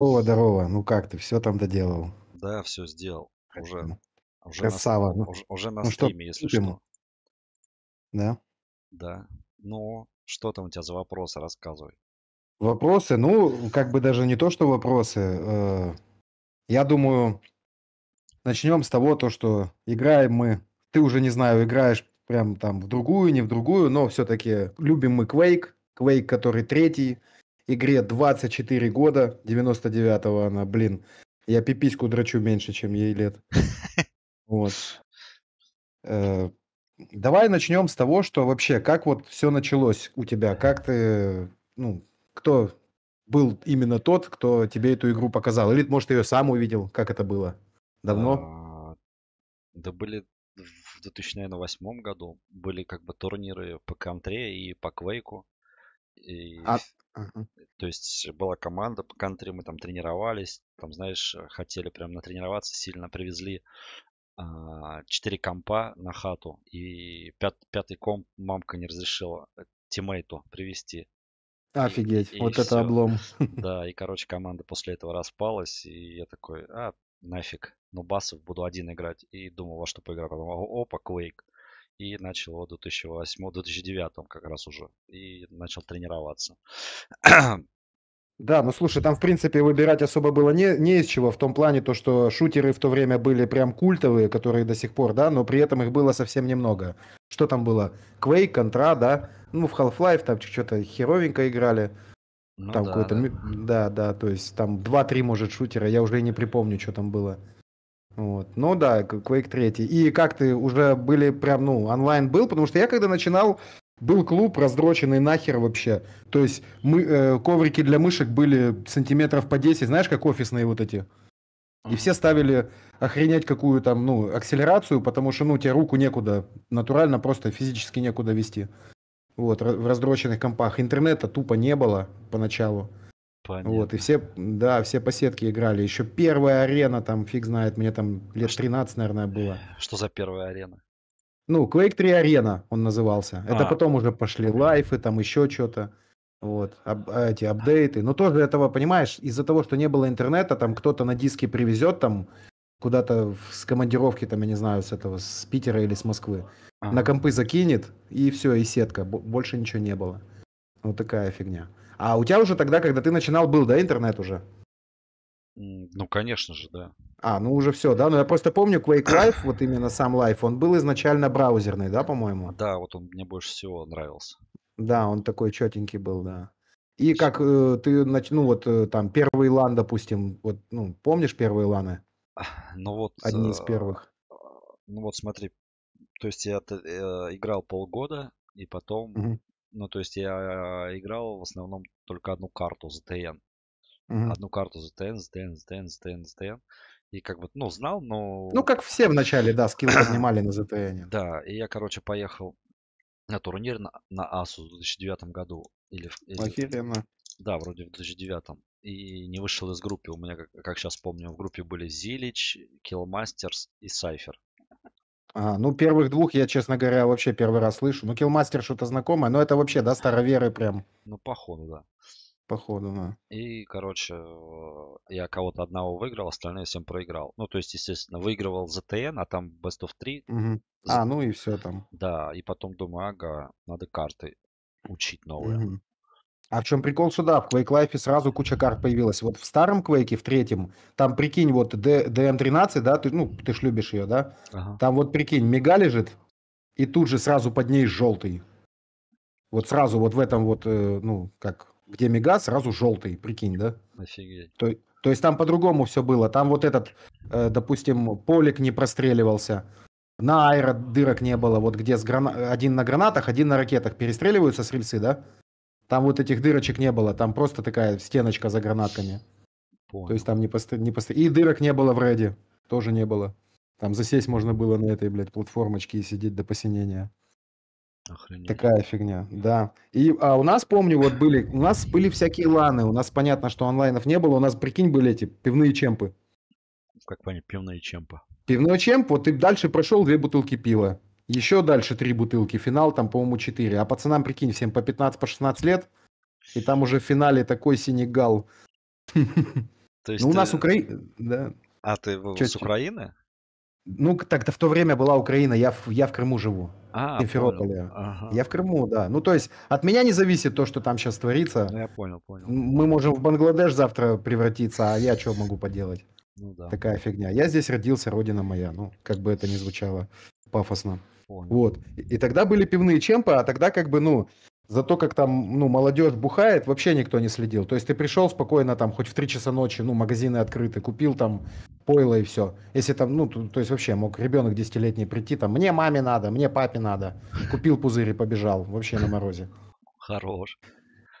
Здорово, здорово. Ну как ты, все там доделал? Да, все сделал. Уже, уже на, Красава. Ну, уже, уже на ну что, стриме, если приступим? что. Да. Да. Ну, что там у тебя за вопросы, рассказывай. Вопросы? Ну, как бы даже не то, что вопросы. э, Я думаю, начнем с того, то, что играем мы. Ты уже, не знаю, играешь прям там в другую, не в другую, но все-таки любим мы Quake. Quake, который третий. Игре 24 года, 99-го она, блин. Я пипиську драчу меньше, чем ей лет. Вот. Э, Давай начнем с того, что вообще, как вот все началось у тебя? Как ты, ну, кто был именно тот, кто тебе эту игру показал? Или, может, ее сам увидел? Как это было? Давно? А, Да были в 2008 году были как бы турниры по контре и по квейку. И, А, ага. то есть была команда по контре, мы там тренировались, там, знаешь, э, хотели прям натренироваться сильно, привезли а, четыре компа на хату, и пят- пятый комп мамка не разрешила э, тиммейту привезти. И, Офигеть, и вот это все. облом. Да, и, короче, команда после этого распалась, и я такой, а, нафиг, ну басов, буду один играть. И думал, во что поиграть. Потом, опа, Quake. И начал в 2008-2009 как раз уже. И начал тренироваться. Да, ну слушай, там, в принципе, выбирать особо было не, не из чего, в том плане, то, что шутеры в то время были прям культовые, которые до сих пор, да, но при этом их было совсем немного. Что там было? Quake, Contra, да, ну, в Half-Life там что-то херовенько играли. Ну Там да, какой-то... да. Да, да, то есть там 2-3, может, шутера, я уже и не припомню, что там было. Вот. Ну да, Quake 3. И как ты уже были прям, ну, онлайн был? Потому что я когда начинал, был клуб раздроченный нахер вообще. То есть мы, э, коврики для мышек были сантиметров по 10, знаешь, как офисные вот эти. И все ставили охренеть какую там, ну, акселерацию, потому что, ну, тебе руку некуда, натурально просто физически некуда вести. Вот, в раздроченных компах. Интернета тупо не было поначалу. Вот, и Понятно. все, да, все по сетке играли. Еще первая арена, там, фиг знает, мне там А лет что, 13, наверное, было. что за первая арена? Ну, Quake 3 Арена он назывался. Это А, потом уже пошли лайфы, там еще что-то. Вот, а, эти апдейты. Но тоже этого, понимаешь, из-за того, что не было интернета, там кто-то на диске привезет там куда-то с командировки, там, я не знаю, с этого, с Питера или с Москвы. На ага. компы закинет, и все, и сетка. Бо- Больше ничего не было. Вот такая фигня. А у тебя уже тогда, когда ты начинал, был, да, интернет уже? Ну, конечно же, да. А, ну уже все, да? Ну я просто помню Quake Life, вот именно сам Life, он был изначально браузерный, да, по-моему? Да, вот он мне больше всего нравился. Да, он такой четенький был, да. И как э, ты, ну вот э, там первый лан, допустим, вот, ну, помнишь первые ланы? Ну вот, Одни из э, первых. э, ну вот смотри, то есть я э, играл полгода, и потом, Мгм, ну то есть я играл в основном только одну карту ZTN. мгм. Одну карту ZTN, ZTN, ZTN, ZTN, ZTN. И как бы, ну, знал, Ну, но как все в начале, да, скилл поднимали на ZTN. да, и я, короче, поехал на турнир на, на Асу в 2009 году. Или, или, Охеренно. да, вроде в 2009. И не вышел из группы. У меня, как, сейчас помню, в группе были Зилич, Killmasters и Сайфер. А, ну, первых двух я, честно говоря, вообще первый раз слышу. Ну, Killmaster что-то знакомое, но это вообще, да, староверы прям, Ну, походу, да. походу, да. И, короче, э, я кого-то одного выиграл, остальные всем проиграл. Ну, то есть, естественно, выигрывал ZTN, а там Best of 3. Мгм. А, ну и все там. Да, и потом думаю, ага, надо карты учить новые. Мгм. А в чем прикол, что да, в Quake Life сразу куча карт появилась. Вот в старом Quake, в третьем, там, прикинь, вот D- DM13, да, ты, ну, ты ж любишь ее, да? Ага. Там вот, прикинь, мега лежит, и тут же сразу под ней желтый. Вот сразу вот в этом вот, э, ну, как, где мега, сразу желтый, прикинь, да? Офигеть. То, то есть там по-другому все было. Там вот этот, э, допустим, полик не простреливался. На аэро дырок не было. Вот где с грана- один на гранатах, один на ракетах перестреливаются с рельсы, да? Там вот этих дырочек не было. Там просто такая стеночка за гранатками. То есть Понял. там не пост... не пост... И дырок не было в рейде. Тоже не было. Там засесть можно было на этой, блядь, платформочке и сидеть до посинения. Охренеть. Такая фигня, да. И а у нас, помню, вот были, у нас были всякие ланы. У нас понятно, что онлайнов не было. У нас, прикинь, были эти пивные чемпы. Как понять, пивные чемпа. Пивной чемп, вот ты дальше прошел две бутылки пива. Еще дальше три бутылки. Финал там, по-моему, четыре. А пацанам, прикинь, всем по 15, по 16 лет. И там уже в финале такой синегал. То есть Ну, у нас ты... Украина... Да. А ты Чё с? Украины? Ну, так-то в то время была Украина, я в, я в Крыму живу, А. Симферополе. Ага. Я в Крыму, да. Ну, то есть от меня не зависит то, что там сейчас творится. Ну, я понял, понял. Мы можем в Бангладеш завтра превратиться, а я что могу поделать? Ну да, Такая фигня. Я здесь родился, родина моя. Ну, как бы это ни звучало пафосно. Понял. Вот. И, и тогда были пивные чемпы, а тогда как бы, ну, за то, как там, ну, молодежь бухает, вообще никто не следил. То есть ты пришел спокойно там, хоть в 3 часа ночи, ну, магазины открыты, купил там пойло и все. Если там, ну, то, то есть вообще мог ребенок десятилетний прийти, там, мне маме надо, мне папе надо. Купил пузырь и побежал, вообще на морозе. Хорош.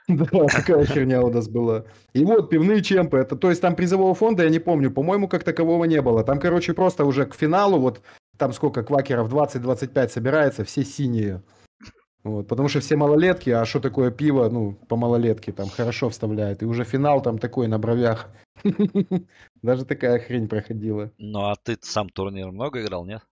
Да, такая херня у нас была. И вот пивные чемпы, это, то есть там призового фонда, я не помню, по-моему, как такового не было. Там, короче, просто уже к финалу, вот там сколько квакеров, 20-25 собирается, все синие. Вот, потому что все малолетки, а что такое пиво, ну, по малолетке там хорошо вставляет. И уже финал там такой на бровях. Даже такая хрень проходила. Ну, а ты сам турнир много играл, нет?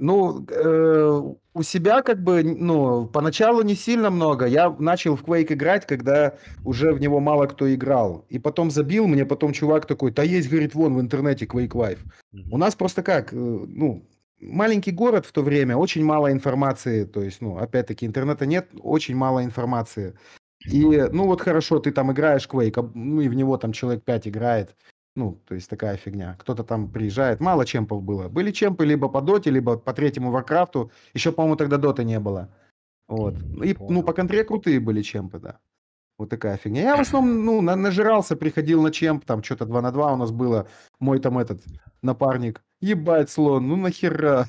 Ну, э, у себя как бы, ну, поначалу не сильно много. Я начал в Quake играть, когда уже в него мало кто играл. И потом забил, мне потом чувак такой, да есть, говорит, вон в интернете Quake Live. Мгм. У нас просто как, э, ну, маленький город в то время, очень мало информации, то есть, ну, опять-таки, интернета нет, очень мало информации. И, ну, вот хорошо, ты там играешь Quake, ну, и в него там человек 5 играет, ну, то есть такая фигня. Кто-то там приезжает, мало чемпов было. Были чемпы либо по доте, либо по третьему Варкрафту, еще, по-моему, тогда доты не было. Вот. И, ну, по контре крутые были чемпы, да. Вот такая фигня. Я в основном, ну, на- нажирался, приходил на чемп, там что-то 2 на 2 у нас было. Мой там этот напарник. Ебать, слон, ну нахера?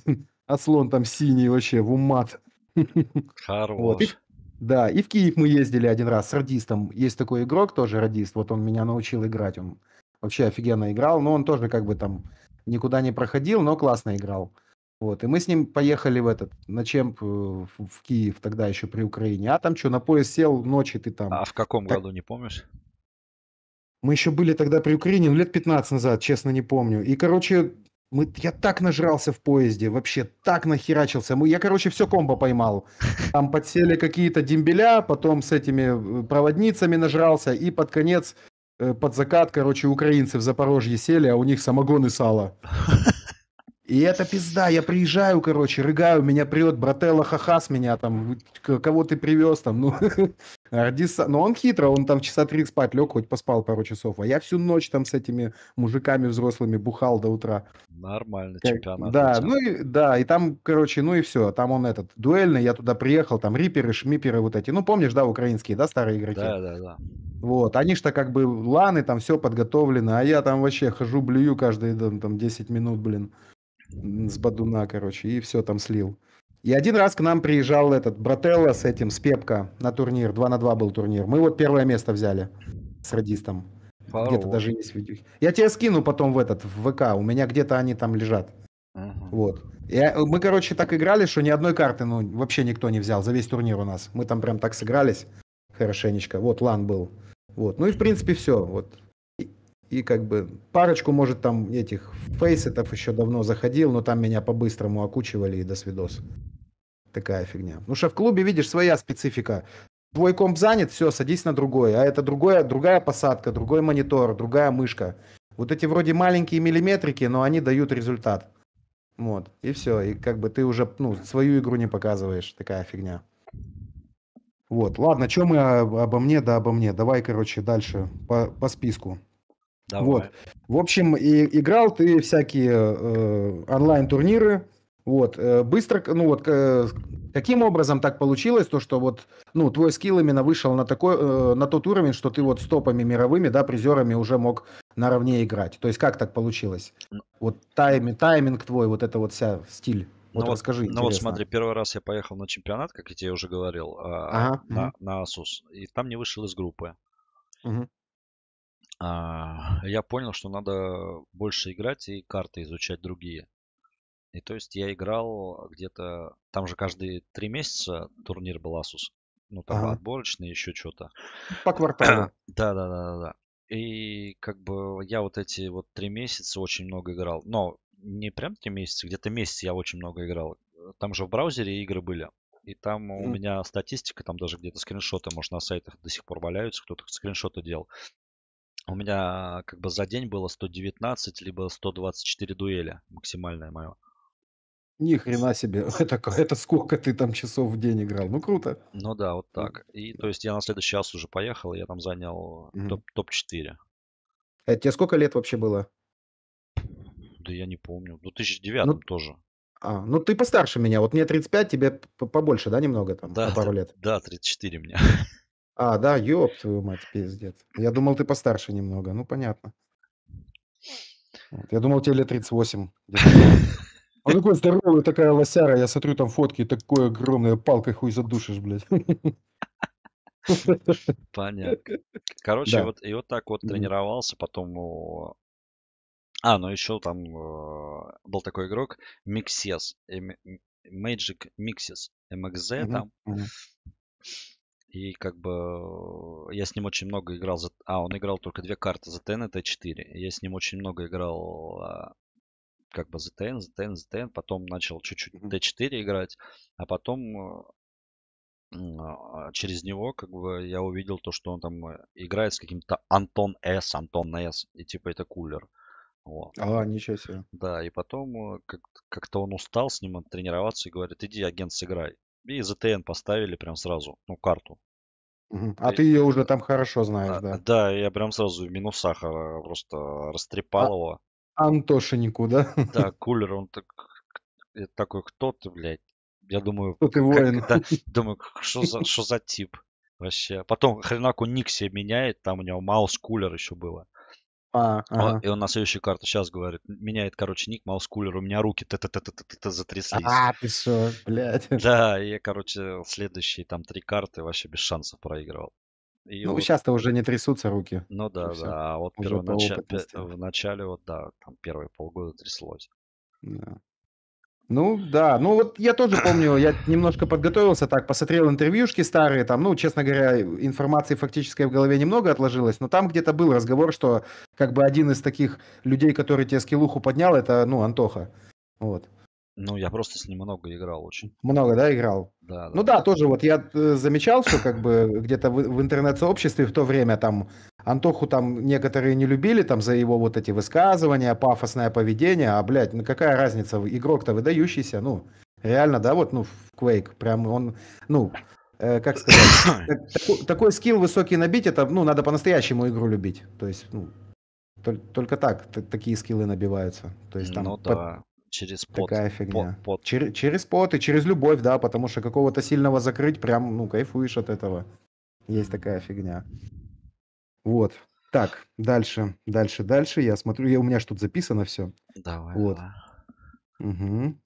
А слон там синий вообще, в умат. Вот. И- Хорош. да, и в Киев мы ездили один раз с радистом. Есть такой игрок тоже радист, вот он меня научил играть. Он вообще офигенно играл, но он тоже как бы там никуда не проходил, но классно играл. Вот, и мы с ним поехали в этот, на чемп э, в Киев, тогда еще при Украине. А там что, на поезд сел, ночи ты там. А в каком Так. году, не помнишь? Мы еще были тогда при Украине, ну, лет 15 назад, честно не помню. И, короче, мы, я так нажрался в поезде, вообще так нахерачился. Мы, я, короче, все комбо поймал. Там подсели какие-то дембеля, потом с этими э, проводницами нажрался, и под конец, под закат, короче, украинцы в Запорожье сели, а у них самогон и сало. И это пизда, я приезжаю, короче, рыгаю, меня прет, брателла хахас меня там, кого ты привез там, ну, Ардиса, но он хитро, он там часа три спать лег, хоть поспал пару часов, а я всю ночь там с этими мужиками взрослыми бухал до утра. Нормально, Как- чемпионат. да, ну и, да, и там, короче, ну и все, там он этот, дуэльный, я туда приехал, там риперы, шмиперы вот эти, ну помнишь, да, украинские, да, старые игроки? Да, да, да. Вот, они что как бы ланы, там все подготовлено, а я там вообще хожу, блюю каждые там, там 10 минут, блин, с бадуна, короче, и все там слил. И один раз к нам приезжал этот Брателло с этим, с Пепка на турнир, 2 на 2 был турнир. Мы вот первое место взяли с радистом. Где-то даже есть видео. Я тебе скину потом в этот, в ВК, у меня где-то они там лежат. Мгм. Вот. Я- мы, короче, так играли, что ни одной карты, ну, вообще никто не взял за весь турнир у нас. Мы там прям так сыгрались хорошенечко. Вот, лан был. Вот. Ну и, в принципе, все. Вот. И, как бы парочку, может, там этих фейсетов еще давно заходил, но там меня по-быстрому окучивали и до свидос. Такая фигня. Ну что в клубе, видишь, своя специфика. Твой комп занят, все, садись на другой. А это другое, другая посадка, другой монитор, другая мышка. Вот эти вроде маленькие миллиметрики, но они дают результат. Вот, и все. И как бы ты уже, ну, свою игру не показываешь. Такая фигня. Вот, ладно, что мы об- обо мне, да обо мне. Давай, короче, дальше по, по списку. Давай. Вот. В общем, и, играл ты всякие э, онлайн-турниры. Вот. э, быстро, ну вот, э, каким образом так получилось, то, что вот, ну, твой скилл именно вышел на такой, э, на тот уровень, что ты вот с топами мировыми, да, призерами уже мог наравне играть. То есть как так получилось? Вот тайми, тайминг твой, вот это вот вся стиль. Вот Ну вот- расскажи, Ну вот смотри, первый раз я поехал на чемпионат, как я тебе уже говорил, а, Ага, на, на Asus, и там не вышел из группы. Мгм. А, я понял, что надо больше играть и карты изучать другие. И то есть я играл где-то, там же каждые три месяца турнир был Asus. Ну там Ага. отборочный, еще что-то. По кварталу. Да, да, да, да, да. И как бы я вот эти вот три месяца очень много играл. Но не прям три месяца, где-то месяц я очень много играл. Там же в браузере игры были. И там у Мгм. меня статистика, там даже где-то скриншоты, может, на сайтах до сих пор валяются, кто-то скриншоты делал. У меня как бы за день было 119, либо 124 дуэли. Максимальное мое. Ни хрена себе. Это, это сколько ты там часов в день играл? Ну, круто. Ну да, вот так. И то есть я на следующий час уже поехал, я там занял Мгм. топ, топ-4. Это тебе сколько лет вообще было? Да я не помню. В 2009 Ну, тоже. а, ну ты постарше меня. Вот мне 35, тебе побольше, да, немного там, Да, на пару лет? да, 34 мне. А, да, ёб твою мать, пиздец. Я думал, ты постарше немного. Ну, понятно. Вот. Я думал, тебе лет 38. где-то так. Он такой здоровый, такая лосяра. Я смотрю там фотки, такой огромной палкой хуй задушишь, блядь. Понятно. Короче, Да. вот и вот так вот тренировался, потом... А, ну еще там э, был такой игрок Mixes, Magic Mixes, MXZ там. мгм. И как бы э, я с ним очень много играл. За... А, он играл только две карты ZTN и Т4. Я с ним очень много играл а, как бы ZTN, ZTN, ZTN. Потом начал чуть-чуть Мгм. Т4 играть. А потом э, а, через него как бы я увидел то, что он там э, играет с каким-то Антон С, Антон С. И типа это кулер. Вот. А, ничего себе. Да, и потом как- как-то он устал с ним тренироваться и говорит, иди, агент, сыграй. И ZTN поставили прям сразу, ну, карту. А И- ты ее уже там хорошо знаешь, А, да? Да, я прям сразу в минусах а, просто растрепал А, его. Антошенику, да? Да, кулер, он так, такой, кто ты, блядь? Я думаю, Кто ты как, воин? да, думаю, что за, что за тип вообще. Потом хренаку ник себе меняет, там у него маус кулер еще было. А, О, ага. И он на следующую карту сейчас говорит, меняет, короче, ник, маус кулер, у меня руки т-т-т-т-т затряслись. А, ты что, блядь. Да, я, короче, следующие там три карты вообще без шансов проигрывал. И Ну, вот, сейчас-то уже не трясутся руки. ну да, да, а вот уже по первонача- пе- опытности. в начале, вот да, там первые полгода тряслось. Да. Ну, да. Ну, вот я тоже помню, я немножко подготовился так, посмотрел интервьюшки старые, там, ну, честно говоря, информации фактической в голове немного отложилось, но там где-то был разговор, что как бы один из таких людей, который тебе скиллуху поднял, это, ну, Антоха. Вот. Ну, я просто с ним много играл очень. Много, да, играл? Да, Ну да. тоже вот я э, замечал, что как бы где-то в, в интернет-сообществе в то время там Антоху там некоторые не любили там за его вот эти высказывания, пафосное поведение, а, блядь, ну какая разница, игрок-то выдающийся, ну, реально, да, вот, ну, в Quake, прям он, ну, э, как сказать, так- тако- такой скилл высокий набить, это, ну, надо по-настоящему игру любить, то есть, ну, тол- только так такие скиллы набиваются, то есть там Ну да, через пот. такая Пот, фигня. пот. Чер- через пот и через любовь, да, потому что какого-то сильного закрыть, прям, ну, кайфуешь от этого. Есть такая фигня. Вот. Так, дальше, дальше, дальше. Я смотрю, я, у меня ж тут записано все. Давай, Вот. давай. Угу.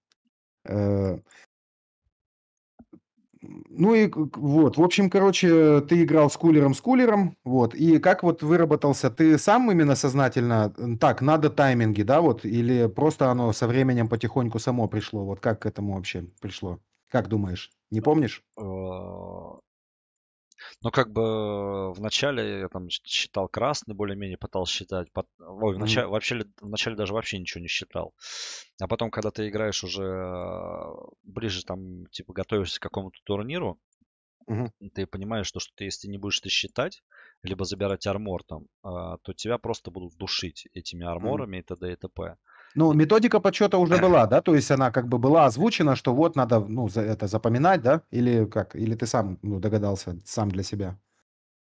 Ну и вот, в общем, короче, ты играл с кулером, с кулером, вот, и как вот выработался, ты сам именно сознательно, так, надо тайминги, да, вот, или просто оно со временем потихоньку само пришло, вот как к этому вообще пришло? Как думаешь? Не помнишь? Э, Ну, как бы вначале я там считал красный, более-менее пытался считать. пот- Ой, Мгм. вначале, вообще, вначале даже вообще ничего не считал. А потом, когда ты играешь уже э, ближе, там, типа, готовишься к какому-то турниру, Мгм. ты понимаешь, что, что ты, если не будешь ты считать, либо забирать армор там, а, то тебя просто будут душить этими арморами и т.д. и т.п. Ну, методика подсчета уже была, да, то есть она как бы была озвучена, что вот надо, ну, за это запоминать, да, или как, или ты сам, ну, догадался сам для себя?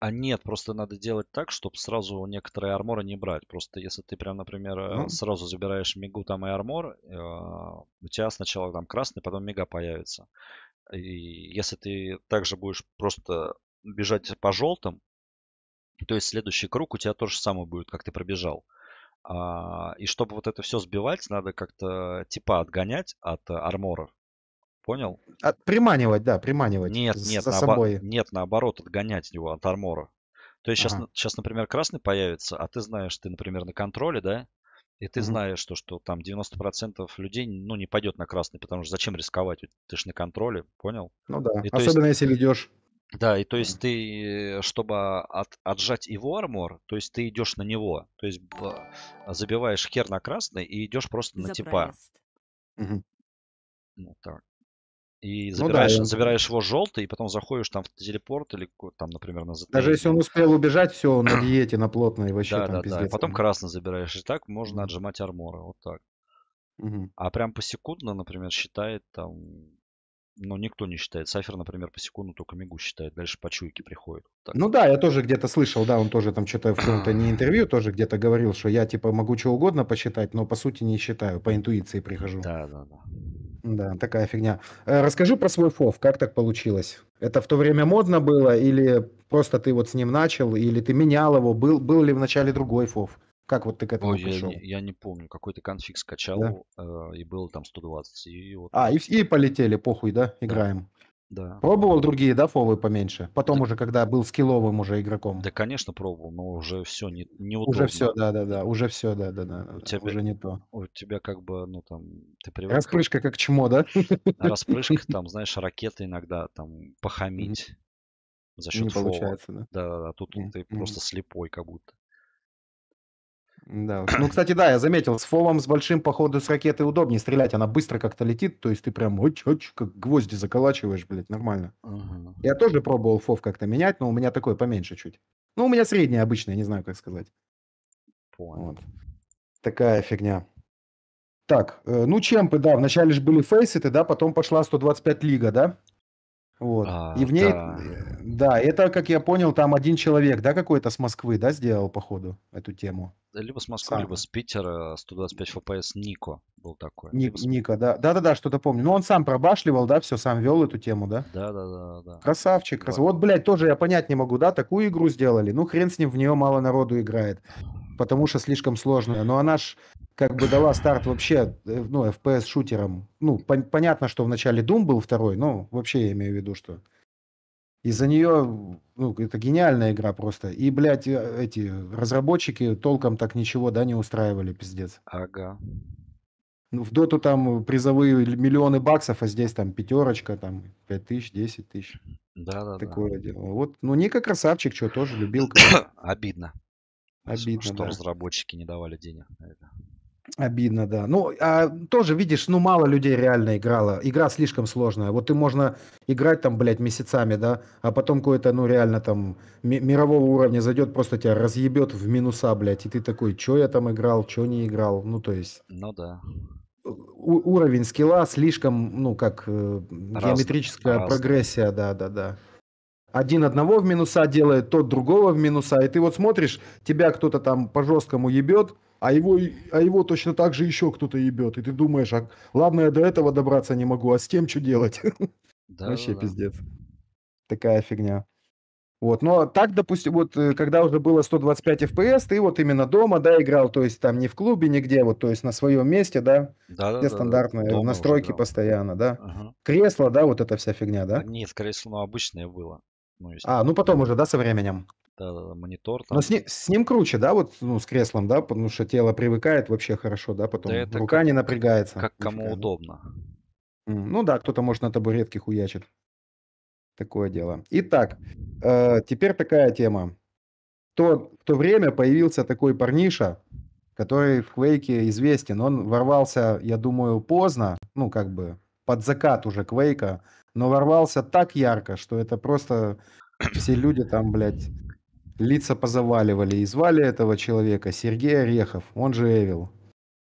А нет, просто надо делать так, чтобы сразу некоторые арморы не брать. Просто если ты прям, например, э, Ну. сразу забираешь мигу там и армор, э, у тебя сначала там красный, потом мига появится. И если ты также будешь просто бежать по желтым, то есть следующий круг у тебя то же самое будет, как ты пробежал. А, и чтобы вот это все сбивать, надо как-то типа отгонять от э, арморов. Понял? А, приманивать, да, приманивать Нет, нет, за наобо- собой. нет, наоборот, отгонять его от армора. То есть сейчас, Ага. сейчас, например, красный появится, а ты знаешь, ты, например, на контроле, да, и ты Мгм. знаешь, что, что там 90% людей, ну, не пойдет на красный, потому что зачем рисковать, ты же на контроле, понял? Ну да, И то есть- особенно если ведешь. Да, и то есть ты, э, чтобы от- отжать его армор, то есть ты идешь на него, то есть забиваешь хер на красный и идешь просто на За типа. Мгм. Ну так. И Ну да, забираешь, и он- забираешь его желтый, и потом заходишь там в телепорт или там, например, на ZT. Даже если он успел убежать, все, он на диете, на плотной, вообще Да, там да, да. пиздец. Потом красный забираешь. И так можно отжимать арморы. Вот так. Мгм. А прям посекундно, например, считает там... Ну, никто не считает. Сафер, например, по секунду только Мигу считает. Дальше по чуйке приходит. Так. Ну да, я тоже где-то слышал, да, он тоже там что-то в каком-то не интервью тоже где-то говорил, что я типа могу что угодно посчитать, но по сути не считаю, по интуиции прихожу. Да, да, да. Да, такая фигня. Э, Расскажи про свой фов, как так получилось? Это в то время модно было, или просто ты вот с ним начал, или ты менял его? Был, был ли в начале другой фов? Как вот ты к этому Ой, я пришел? не, я не помню. Какой-то конфиг скачал, э, и было там 120. И вот, А, и, и полетели, похуй, да, играем. да. Пробовал другие, да, фовы поменьше? Потом уже, когда был скилловым уже игроком. Да, конечно, пробовал, но уже все не, неудобно. Уже все, да-да-да, уже все, да-да-да, У тебя- уже не то. У тебя как бы, ну там, ты привык Распрыжка как чмо, да? на распрыжках, там, знаешь, ракеты иногда там похамить за Не счет фола. получается, да? Да, да, да, тут ты просто слепой как будто. Да. Ну, кстати, да, я заметил, с фовом с большим, походу, с ракеты удобнее стрелять. Она быстро как-то летит, то есть ты прям оч-оч, как гвозди заколачиваешь, блядь, нормально. Ага. Я тоже пробовал фов как-то менять, но у меня такой поменьше чуть. Ну, у меня средний обычный, не знаю, как сказать. Понял. Вот. Такая фигня. Так, э, ну, чемпы, да, вначале же были фейситы, да, потом пошла 125 лига, да? Вот. А, И в ней, да. э, да, это, как я понял, там один человек, да, какой-то с Москвы, да, сделал, походу, эту тему. Либо с Москвы, либо Сам. с Питера 125 FPS Нико был такой. Ник- Либо с- Ника, да. Да-да-да, что-то помню. Ну, он сам пробашливал, да, все, сам вел эту тему, да? Да, да, да, да. Красавчик, красавчик. Вот, блядь, тоже я понять не могу, да, такую игру сделали. Ну, хрен с ним, в нее мало народу играет, потому что слишком сложная. Но она ж как бы дала старт вообще, э, ну, FPS-шутерам. Ну, пон- понятно, что вначале Doom был второй, но вообще я имею в виду, что из-за нее, ну, это гениальная игра просто. И, блядь, э, эти разработчики толком так ничего, да, не устраивали, пиздец. Ага. Ну, в доту там призовые миллионы баксов, а здесь там пятерочка, там 5 тысяч, 10 тысяч. Да, да, да. Такое дело. Вот, ну, Ника красавчик, что, тоже любил. Обидно. Ш- Обидно, Что да. разработчики не давали денег на это. Обидно, да. Ну, а тоже, видишь, ну, мало людей реально играло. Игра слишком сложная. Вот ты можно играть там, блядь, месяцами, да, а потом какой-то, ну, реально там ми- мирового уровня зайдет, просто тебя разъебет в минуса, блядь, и ты такой, что я там играл, что не играл. Ну, то есть Ну да. у- уровень скилла слишком, ну, как э, геометрическая разный. прогрессия, да, да, да. Один одного в минуса делает, тот другого в минуса, и ты вот смотришь, тебя кто-то там по жесткому ебет, а его, а его точно так же еще кто-то ебет, и ты думаешь, а ладно, я до этого добраться не могу, а с тем что делать? Да, Вообще да, да. пиздец. Такая фигня. Вот, но так, допустим, вот э, когда уже было 125 FPS, ты вот именно дома, да, играл, то есть там не в клубе, нигде, вот, то есть на своем месте, да, Да, да, все да, стандартные уже настройки постоянно, да. Ага. Кресло, да, вот эта вся фигня, да? Нет, скорее всего, ну, обычное было. Ну, А, ну потом уже, да, со временем. да, да, да, монитор там. Но с, ни- с ним круче, да, вот ну, с креслом, да, потому что тело привыкает вообще хорошо, да, потом это рука как- не напрягается. Как кому нифига, да. удобно. Ну да, кто-то может на табуретке хуячит. Такое дело. Итак, э, теперь такая тема. То, в то время появился такой парниша, который в Квейке известен. Он ворвался, я думаю, поздно, ну как бы под закат уже Квейка, но ворвался так ярко, что это просто все люди там, блядь, лица позаваливали. И звали этого человека Сергей Орехов, он же Эвил.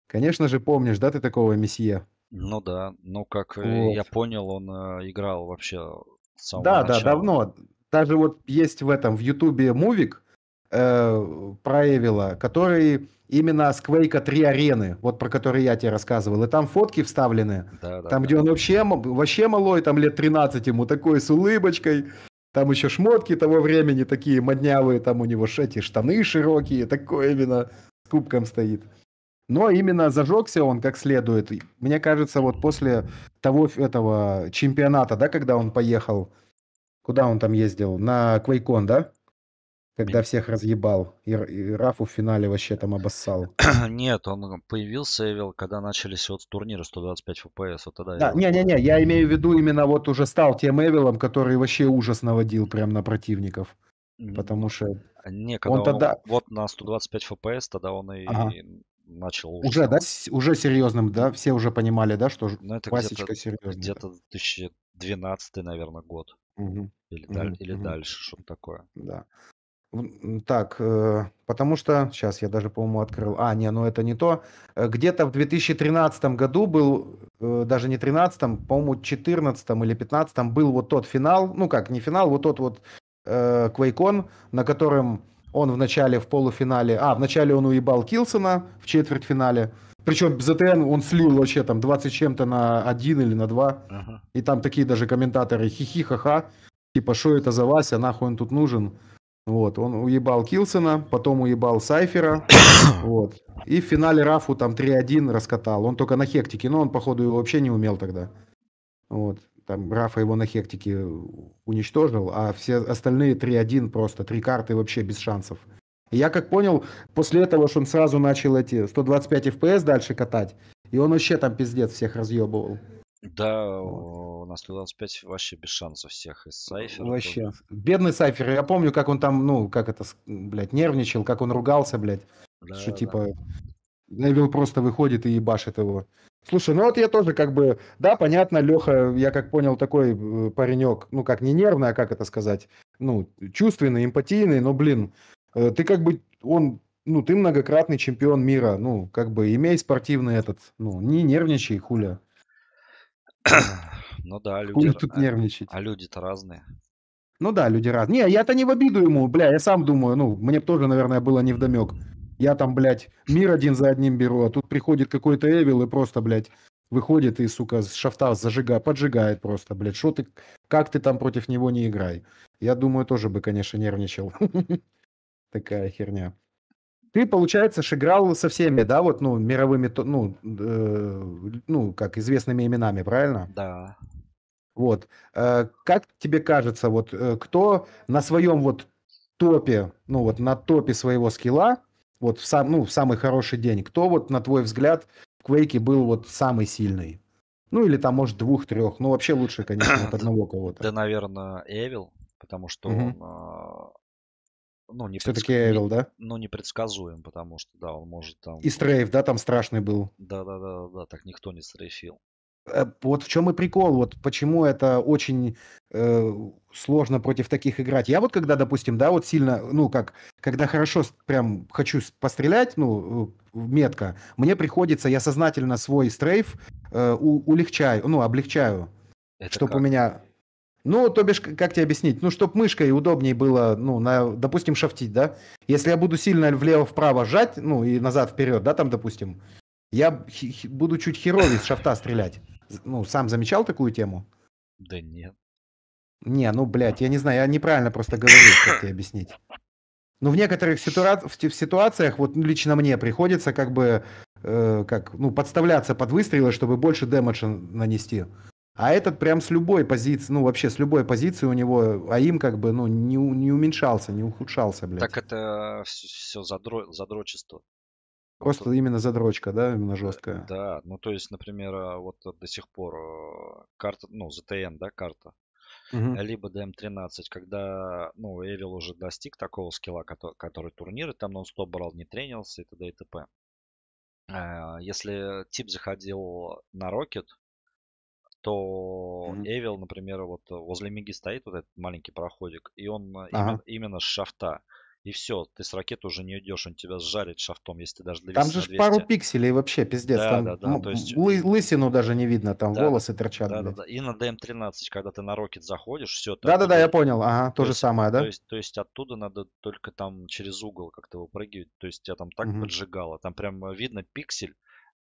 Конечно же, помнишь, да, ты такого месье? Ну да, ну как э, я Вот. понял, он э, играл вообще с самого Да, да, начала. давно. Даже вот есть в этом, в Ютубе мувик э, про Эвила, который именно с Quake 3 арены, вот про который я тебе рассказывал. И там фотки вставлены. Да, да, Там, да. где он вообще, вообще малой, там лет 13 ему, такой с улыбочкой. Там еще шмотки того времени такие моднявые, там у него эти штаны широкие, такое именно с кубком стоит. Но именно зажегся он как следует. Мне кажется, вот после того этого чемпионата, да, когда он поехал, куда он там ездил? На Квейкон, да? Когда всех разъебал. И, и Рафу в финале вообще там обоссал. Нет, он появился, Эвил, когда начались вот турниры 125 FPS. Вот тогда Да, не-не-не, я имею в виду именно вот уже стал тем Эвилом, который вообще ужас наводил прям на противников. Потому что... Не, когда он он, тогда- вот на 125 FPS, тогда он и Ага. начал Уже, да, уже серьезным, да? Все уже понимали, да, что ну, это где-то, где-то 2012, наверное, год. Угу. Или, угу, даль, или угу. дальше, что-то такое. Да. Так, э, потому что, сейчас я даже, по-моему, открыл. А, не, ну это не то. Э, где-то в 2013 году был, э, даже не 13, по-моему, 14 или 15 был вот тот финал, ну как, не финал, вот тот вот Квейкон, на котором он в начале, в полуфинале, а, в начале он уебал Килсона в четвертьфинале, причем ЗТН он слил вообще там 20 чем-то на один или на два. Ага. И там такие даже комментаторы хихи ха-ха. Типа, что это за Вася, нахуй он тут нужен? Вот, он уебал Килсона, потом уебал Сайфера. вот. И в финале Рафу там 3-1 раскатал. Он только на хектике, но он, походу, его вообще не умел тогда. Вот. Там Рафа его на хектике уничтожил, а все остальные 3-1 просто, три карты вообще без шансов. И я как понял, после этого, что он сразу начал эти 125 FPS дальше катать, и он вообще там пиздец всех разъебывал. Да, вот. на 125 вообще без шансов всех из Сайфера. Вообще. Бедный Сайфер. Я помню, как он там, ну, как это, блядь, нервничал, как он ругался, блядь. Да, что да. типа Невил просто выходит и ебашит его. Слушай, ну вот я тоже как бы, да, понятно, Леха, я как понял, такой э, паренек, ну как не нервный, а как это сказать, ну, чувственный, эмпатийный, но, блин, э, ты как бы, он, ну, ты многократный чемпион мира, ну, как бы, имей спортивный этот, ну, не нервничай, хуля. Ну да, люди... тут а, нервничать? А люди-то разные. Ну да, люди разные. Не, я-то не в обиду ему, бля, я сам думаю, ну, мне тоже, наверное, было не вдомек. Я там, блядь, мир один за одним беру, а тут приходит какой-то Эвил и просто, блядь, выходит и, сука, с шафта зажига, поджигает просто, блядь. Что ты, как ты там против него не играй? Я думаю, тоже бы, конечно, нервничал. Такая херня. Ты, получается, играл со всеми, да, вот, ну, мировыми, ну, э, ну, как известными именами, правильно? Да. Вот. Э, как тебе кажется, вот, э, кто на своем вот топе, ну, вот на топе своего скилла, вот в, сам, ну, в самый хороший день, кто вот, на твой взгляд, в Квейке был вот самый сильный? Ну, или там, может, двух-трех. Ну, вообще лучше, конечно, от одного кого-то. Да, наверное, Эвил, потому что угу. он а, ну, не Все-таки предск... Эвил, да? Ну, непредсказуем, потому что, да, он может там... И стрейф, да, там страшный был. Да-да-да, да, так никто не стрейфил. Э, вот в чем и прикол, вот почему это очень э, сложно против таких играть. Я вот когда, допустим, да, вот сильно, ну как, когда хорошо прям хочу пострелять, ну э, метко, мне приходится, я сознательно свой стрейф э, у, улегчаю, ну облегчаю, чтобы у меня ну, то бишь, как тебе объяснить? Ну, чтобы мышкой удобнее было, ну, на, допустим, шафтить, да? Если я буду сильно влево-вправо жать, ну, и назад-вперед, да, там, допустим, я буду чуть херовее с шафта стрелять. Ну, сам замечал такую тему? Да нет. Не, ну, блядь, я не знаю, я неправильно просто говорю, как тебе объяснить. Ну, в некоторых ситуа- в ситуациях, вот лично мне приходится как бы, э, как, ну, подставляться под выстрелы, чтобы больше дэмэджа нанести. А этот прям с любой позиции, ну вообще с любой позиции у него а им как бы ну не, не уменьшался, не ухудшался, блядь. Так это все задро, задрочество. Просто вот, именно задрочка, да, именно жесткая. Да, ну то есть, например, а, вот до сих пор э, карта, ну, ZTN, да, карта, угу. либо DM13, когда, ну, Эвил уже достиг такого скилла, который, который турниры там нон-стоп брал, не тренился и т.д. и т.п. А, если тип заходил на Рокет, то mm-hmm. Эвил, например, вот возле Миги стоит вот этот маленький проходик, и он ага. именно, именно с шафта. И все, ты с ракеты уже не уйдешь, он тебя сжарит шафтом, если ты даже Там же пару пикселей вообще, пиздец. Да, там да, да. То есть... Лы- лысину даже не видно, там да, волосы торчат. Да, да, да. И на DM13, когда ты на рокет заходишь, все. Да, да, да, я понял. Ага, то, то же есть, самое, да? То есть, то есть оттуда надо только там через угол как-то выпрыгивать. То есть тебя там так угу. поджигало. Там прям видно пиксель,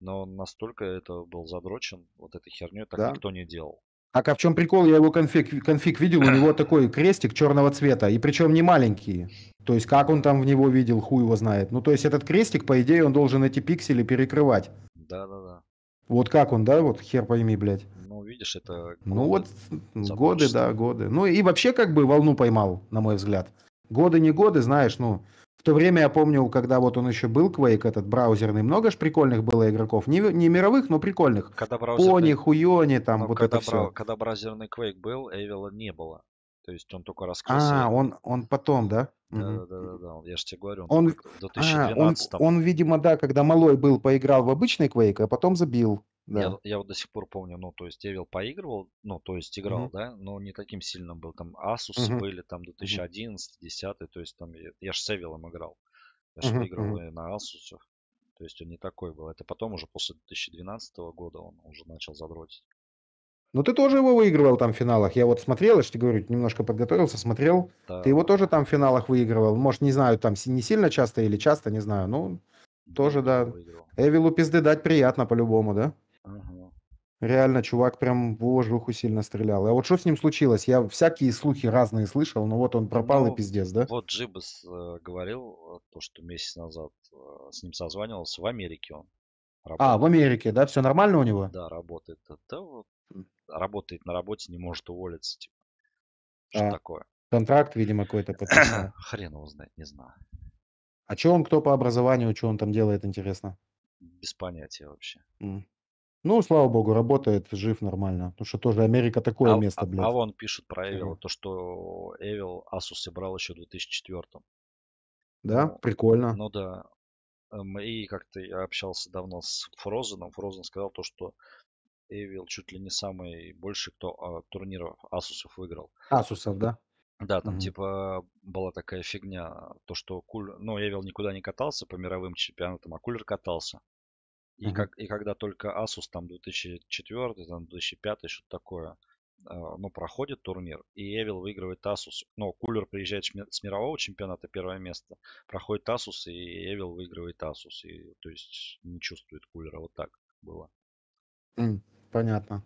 но настолько это был задрочен вот этой херней, так да. никто не делал. Так а в чем прикол? Я его конфиг, конфиг видел, у него такой крестик черного цвета, и причем не маленький. То есть как он там в него видел, хуй его знает. Ну то есть этот крестик, по идее, он должен эти пиксели перекрывать. Да-да-да. Вот как он, да? Вот хер пойми, блядь. Ну, видишь, это... Ну вот, годы, да, годы. Ну и вообще как бы волну поймал, на мой взгляд. Годы не годы, знаешь, ну... В то время я помню, когда вот он еще был, Quake, этот браузерный, много ж прикольных было игроков. Не, не мировых, но прикольных. Когда браузерный... Пони, Хуйони, там, ну, вот когда это бра... все. Когда браузерный Quake был, Эвила не было. То есть он только раскрылся. А, он, он потом, да? Да, да, да, да, Я же тебе говорю, он, Он, только в а, он, 2012 он, видимо, да, когда малой был, поиграл в обычный Quake, а потом забил. Я, Да. я вот до сих пор помню, ну, то есть Эвил поигрывал, ну, то есть играл, Мгм. да, но не таким сильным был. Там Asus Мгм. были, там 2011, 10, то есть там я, я же с Эвилом играл. Я же Мгм, выиграл мгм. и на Asus. То есть он не такой был. Это потом уже после 2012 года он уже начал задротить. Ну, ты тоже его выигрывал там в финалах. Я вот смотрел, я же тебе говорю, немножко подготовился, смотрел. Да, Ты его тоже там в финалах выигрывал. Может, не знаю, там не сильно часто или часто, не знаю. Ну, тоже, да. выиграл. Эвилу пизды дать приятно по-любому, да? Ага. Реально, чувак прям в ожуху сильно стрелял. А вот что с ним случилось? Я всякие слухи разные слышал, но вот он пропал и Ну, пиздец, да? Вот Джибас э, говорил, э, то, что месяц назад э, с ним созванивался в Америке он. А, в Работает. Америке, да? Все нормально у него? Да, работает. Да, вот, работает на работе, не может уволиться. Типа. Что А, такое? контракт, видимо, какой-то подписал. Хрен его знает, не знаю. А что он кто по образованию, что он там делает, интересно? Без понятия вообще. М. Ну, слава богу, работает, жив нормально. Потому что тоже Америка такое А, место, а, блядь. а вон пишут про Ага. Эвила, то, что Эвил Asus брал еще в 2004. Да, Ну, прикольно. ну да. Эм, И как-то я общался давно с Фрозеном. Фрозен сказал то, что Эвил чуть ли не самый больший, кто а, турниров Асусов выиграл. Асусов, да? Да, там Мгм. типа была такая фигня, то что Кулер, ну, Эвил никуда не катался по мировым чемпионатам, а Кулер катался. И, как, и когда только Asus там 2004, там 2005, что-то такое, э, ну, проходит турнир, и Эвил выигрывает Asus. Ну, Кулер приезжает с ми- с мирового чемпионата первое место, проходит Asus, и Эвил выигрывает Asus. И, то есть не чувствует Кулера. Вот так было. Понятно.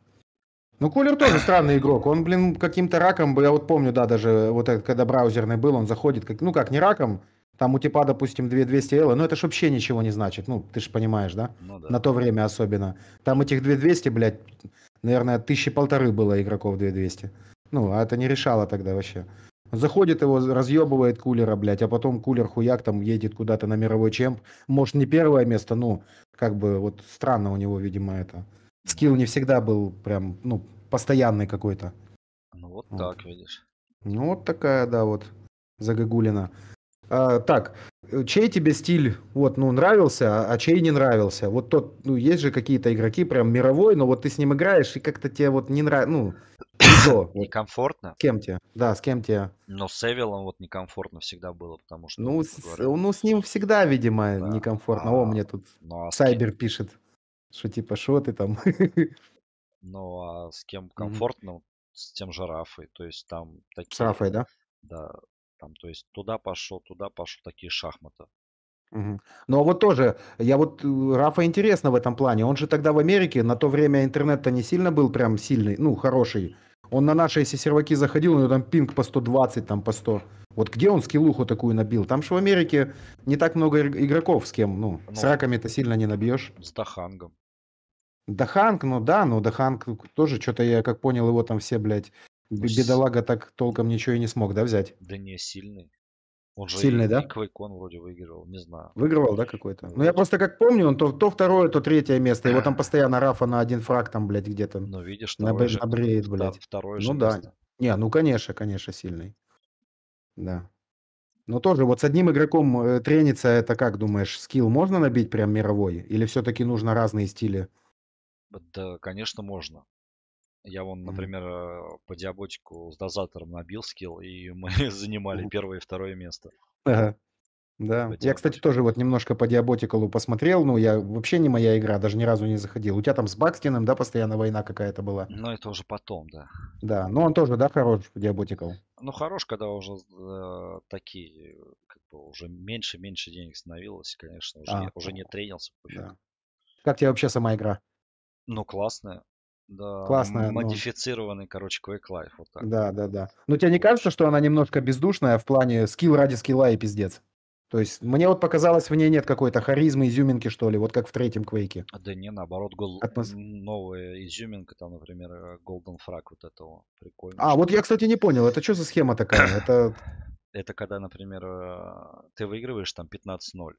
Ну, Кулер тоже странный игрок. Он, блин, каким-то раком, я вот помню, да, даже вот этот, когда браузерный был, он заходит, как, ну как, не раком, там у типа, допустим, 2200 L, но это ж вообще ничего не значит, ну, ты же понимаешь, да? Ну да. На то время особенно. Там этих 2200, блядь, наверное, тысячи полторы было игроков 2200. Ну, а это не решало тогда вообще. Заходит его, разъебывает кулера, блядь, а потом кулер хуяк там едет куда-то на мировой чемп. Может, не первое место, ну, как бы вот странно у него, видимо, это. Скилл не всегда был прям, ну, постоянный какой-то. Ну вот Вот. так, видишь. Ну, вот такая, да, вот, загогулина. А, так, чей тебе стиль, вот, ну, нравился, а- а чей не нравился? Вот тот, ну, есть же какие-то игроки прям мировой, но вот ты с ним играешь, и как-то тебе вот не нравится, ну, не то. Вот, Некомфортно. с кем тебе? Да, с кем тебе? Но с Эвилом вот некомфортно всегда было, потому что... Ну, с, говорил, ну, с ним всегда, видимо, Да. некомфортно. О, А, мне тут Ну, а с кем, Сайбер пишет, что типа, что ты там? ну, а с кем комфортно, с тем же Рафой. То есть там С такие... Рафой, да? Да, там, то есть туда пошел, туда пошел, такие шахматы. Мгм. Ну, а вот тоже, я вот, э, Рафа интересно в этом плане. Он же тогда в Америке, на то время интернет-то не сильно был прям сильный, ну, хороший. Он на наши, если серваки заходил, у него там пинг по 120, там по 100. Вот где он скиллуху такую набил? Там же в Америке не так много иг- игроков, с кем, ну, с Ну. раками-то сильно не набьешь. С Дахангом. Даханг, ну да, но Даханг тоже, что-то я как понял, его там все, блядь, с- бедолага так толком ничего и не смог, да, взять? Да не сильный. Он же Сильный, и, да? и Квейкон вроде выиграл, не знаю. Выигрывал, да, какой-то? Ну, я просто как помню, он то, то второе, то третье место. Его там постоянно Рафа на один фраг там, блядь, где-то Но видишь, второй же, набреет, блядь. второе же Ну да. место. Не, ну, конечно, конечно, сильный. Да. Но тоже вот с одним игроком э, трениться, это как думаешь, скилл можно набить прям мировой? Или все-таки нужно разные стили? Да, конечно, можно. Я вон, например, э, по диаботику с дозатором набил скилл, и мы занимали Мгм. первое и второе место. Ага. Да. По Я, кстати, тоже вот немножко по Диаботикалу посмотрел. Ну, я вообще не моя игра, даже ни разу не заходил. У тебя там с Бакстином, да, постоянно война какая-то была? Но это уже потом, да. Да, но он тоже, да, хорош Диаботикал? Ну, хорош, когда уже э, такие, э, как бы уже меньше-меньше денег становилось, конечно, уже, А, не, уже не тренился, да. Как тебе вообще сама игра? Ну, классная. Да, Классная, но- модифицированный, короче, Quake Life, вот так. Да, да, да. Но тебе не кажется, что она немножко бездушная в плане скилл ради скилла и пиздец? То есть мне вот показалось, в ней нет какой-то харизмы, изюминки, что ли, вот как в третьем Квейке. А Да не, наоборот, гол... Атмос- новая изюминка, там, например, э, Golden Frag вот этого. Прикольно. А, вот я, кстати, не понял, это что за схема такая? Это... Это когда, например, э, ты выигрываешь там 15-0,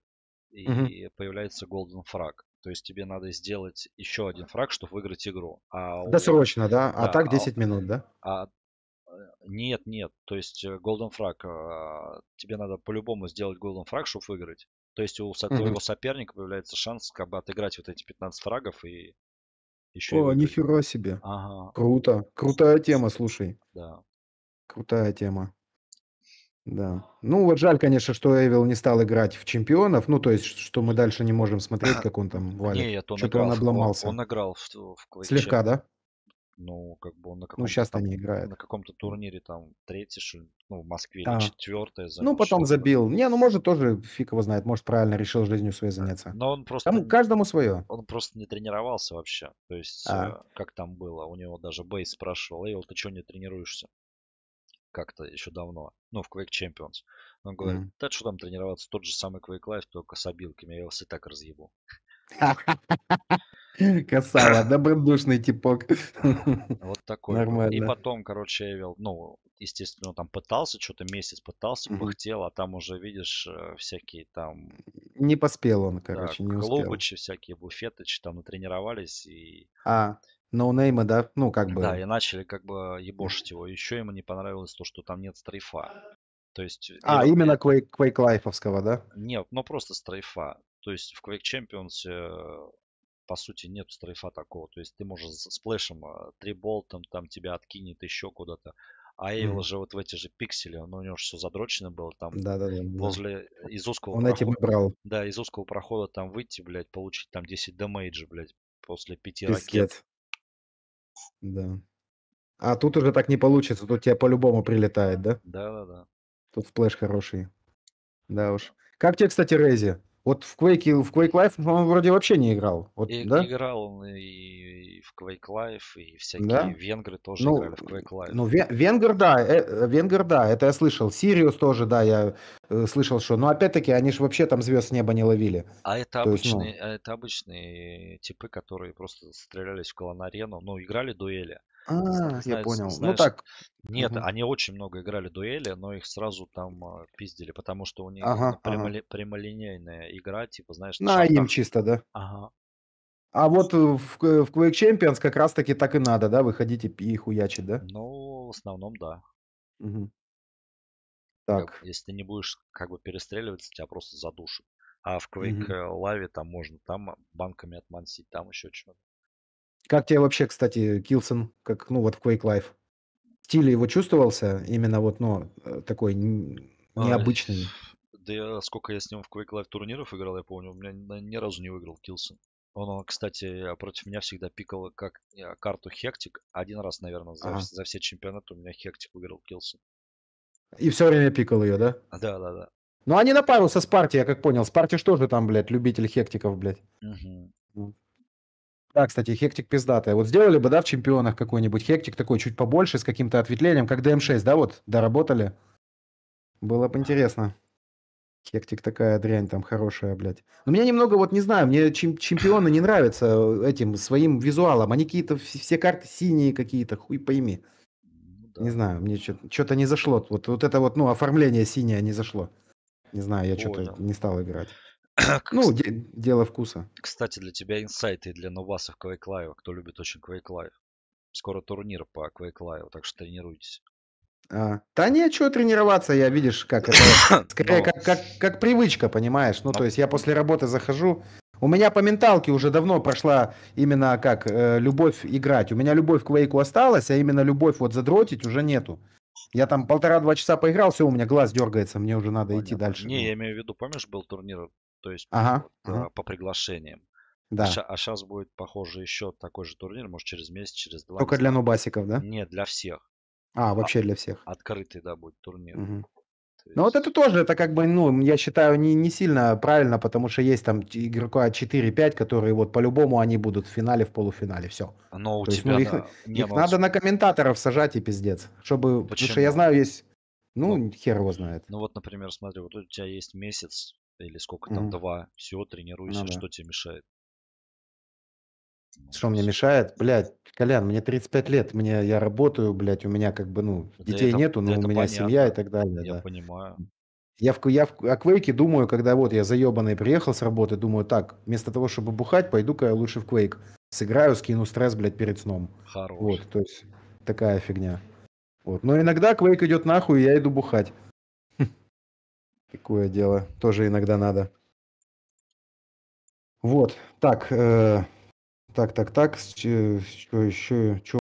и Мгм. появляется Golden Frag. То есть тебе надо сделать еще один фраг, чтобы выиграть игру. А у- Досрочно, да? А Да, так а- 10 минут, да? а, э, Нет, нет. То есть э, Golden Frag, а, тебе надо по-любому сделать Golden Frag, чтобы выиграть. То есть у твоего соперника появляется шанс как бы отыграть вот эти 15 фрагов и еще и О, выиграть. нихера себе. Ага, Круто. Крутая тема, слушай. да. Крутая тема. Да. Ну, вот жаль, конечно, что Эвил не стал играть в чемпионов. Ну, то есть, что мы дальше не можем смотреть, как он там валит. Нет, он Что-то он в- он, обломался. он играл в, в Quake Слегка, да? Ну, как бы он на Ну, каком-то сейчас-то там, не играет. на каком-то турнире там третий, что ли, ну, в Москве или А. четвертое Ну, потом что-то. забил. Не, ну, может, тоже фиг его знает. Может, правильно решил жизнью своей заняться. Но он просто, Кому, каждому свое. он просто не тренировался вообще. То есть, А. э, как там было, у него даже Бейс спрашивал, Эйвел, ты что не тренируешься? Как-то еще давно. Ну, в Quake Champions. Он говорит, Мгм. да что там тренироваться, тот же самый Quake Life, только с обилками. Я его и так разъебу. Красава, добродушный типок. Вот такой. был. И Нормально. потом, короче, Эйвел, ну, естественно, там пытался, что-то месяц пытался, пыхтел, а там уже, видишь, э, всякие там Не поспел он, да, короче, не успел. клубычи, всякие буфеточи там натренировались и А, ноунеймы, да? Ну, как да, бы. и начали как бы ебошить его. Еще ему не понравилось то, что там нет стрейфа. То есть А, Эйвел- именно Quake, Quake Лайфовского, да? Нет, ну просто стрейфа. То есть в Quake Champions э, по сути нет стрейфа такого. То есть ты можешь с сплэшем э, триболтом там тебя откинет еще куда-то. А Evil Мгм. же вот в эти же пиксели, ну, у него же все задрочено было там Да-да-да. да. возле из узкого Он этим прохода. брал. Да, из узкого прохода там выйти, блядь, получить там 10 дамейджа, блядь, после пяти ракет. Да. А тут уже так не получится. Тут тебе по-любому прилетает, да? Да-да-да. Тут сплэш хороший. Да уж. Как тебе, кстати, Рейзи? Вот в Quake, в Quake Life он вроде вообще не играл. Вот, И да? играл он и в Quake Life, и всякие Да? венгры тоже Ну, играли в Quake Life. Ну, Ве- Венгер, да, э, э, Венгер, да, это я слышал. Сириус тоже, да, я э, слышал, что. Но опять-таки, они же вообще там звезд с неба не ловили. А это То есть, ну- обычные, а это обычные типы, которые просто стрелялись в колонарену, ну, играли дуэли. А, я понял. Ну так, Нет, они очень много играли дуэли, но их сразу там а, пиздили, потому что у них прямолинейная игра, типа, знаешь, на им чисто, да. Ага. А вот э, в, Q- в Quake Champions как раз-таки так и надо, да, выходить и, хуячить, да? Ну, в основном, да. Как Так, бы, если ты не будешь как бы перестреливаться, тебя просто задушат. А в Quake э, лаве там можно там банками отмансить, там еще что-то. Как тебе вообще, кстати, Килсон, как, ну, вот в Quake Life? Стиль его чувствовался именно вот, ну, э, такой н- Ай, необычный. Да я, сколько я с ним в Quake Live турниров играл, я помню, у меня ни, разу не выиграл Килсон. Он, кстати, против меня всегда пикал как э, карту Хектик. Один раз, наверное, за, Ага. за все чемпионаты у меня Хектик выиграл Килсон. И все время пикал ее, да? Да, да, да. Ну, они на пару со Спарти, я как понял. Спарти что же там, блядь, любитель хектиков, блядь. Мгм. Да, кстати, хектик пиздатая. Вот сделали бы, да, в чемпионах какой-нибудь хектик такой чуть побольше, с каким-то ответвлением, как ДМ6, да, вот, доработали. Было бы интересно. Хектик такая дрянь там хорошая, блядь. Но мне немного, вот не знаю, мне чем- чемпионы не нравятся э, этим своим визуалом. Они какие-то, вс- все карты синие какие-то, хуй пойми. Ну да. Не знаю, мне что-то не зашло. Вот, вот это вот, ну, оформление синее не зашло. Не знаю, я что-то не стал играть. Ну, де- дело вкуса. Кстати, для тебя инсайты и для новасов Quake Live, кто любит очень Quake Live. Скоро турнир по Quake Live, так что тренируйтесь. А, да не, что тренироваться, я, видишь, как это, скорее, Но- как, как, как привычка, понимаешь? Ну, Но- то есть я после работы захожу, у меня по менталке уже давно прошла именно как э, любовь играть. У меня любовь к Вейку осталась, а именно любовь вот задротить уже нету. Я там полтора-два часа поиграл, все, у меня глаз дергается, мне уже надо идти Понятно. дальше. Не, ну. я имею в виду, помнишь, был турнир, то есть Ага, вот, ага. а, по приглашениям. Да, А сейчас будет, похоже, еще такой же турнир, может, через месяц, через два. только для нубасиков, да? Нет, для всех. А, вообще для всех. Открытый, да, будет турнир. То Ну вот есть- это тоже, это как бы, ну, я считаю, не, не сильно правильно, потому что есть там игрока 4-5, которые вот по-любому они будут в финале, в полуфинале, все. Но у То есть, тебя... ну, их, на- не, их ну, надо на комментаторов сажать и пиздец. Чтобы, потому что Почему? я знаю, есть, ну, Ну, хер его знает. Ну вот, например, смотри, вот у тебя есть месяц или сколько там, два, все, тренируйся, Ну да. что тебе мешает? Ну, Что мне мешает? Блядь, Колян, мне 35 лет, мне, я работаю, блядь, у меня как бы, ну, Да детей это- нету, но у меня семья и понятно. так далее, Я да. понимаю. Я в, я в, о Квейке думаю, когда вот я заебанный приехал с работы, думаю, так, вместо того, чтобы бухать, пойду-ка я лучше в Квейк. Сыграю, скину стресс, блядь, перед сном. Хорош. Вот, то есть такая фигня. Вот. Но иногда Quake идет нахуй, и я иду бухать. Такое дело. Тоже иногда надо. Вот. Так. э, Так, так, так. Что еще? Что